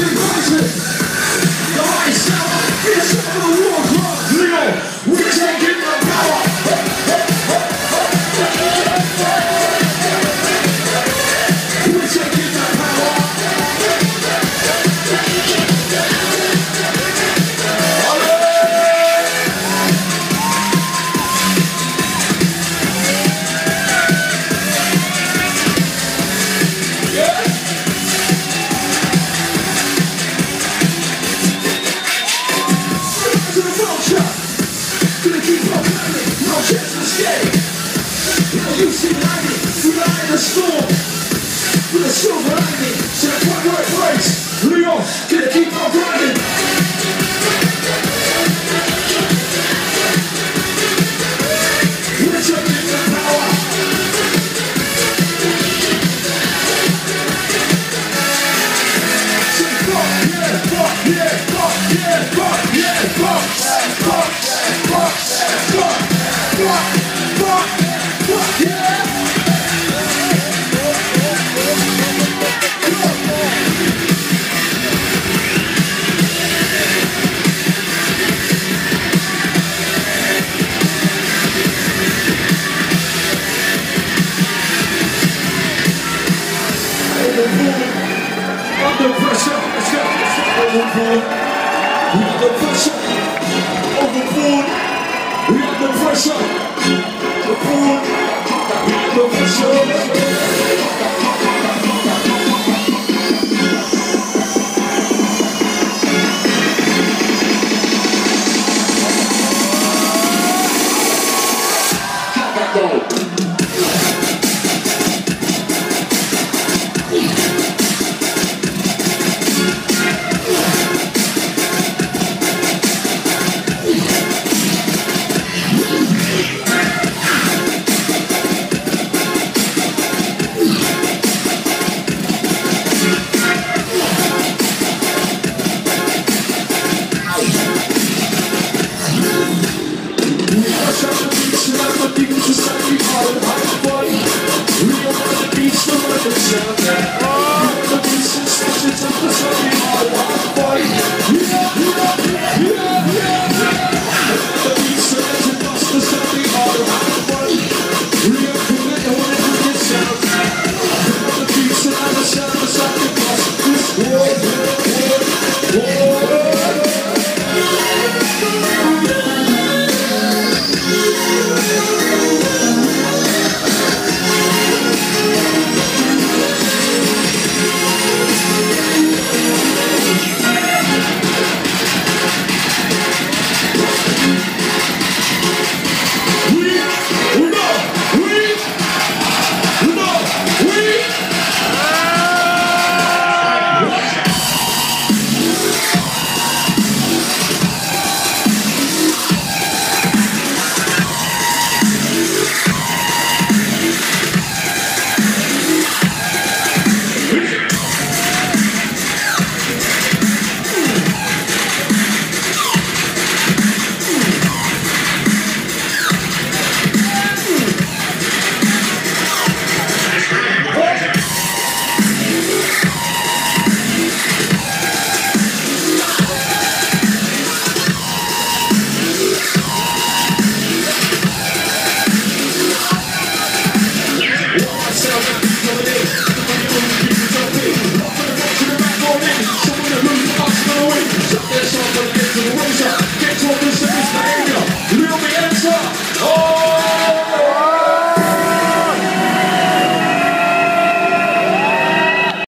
Congratulations! しない。つらい。の人プレ 않고 우리도 80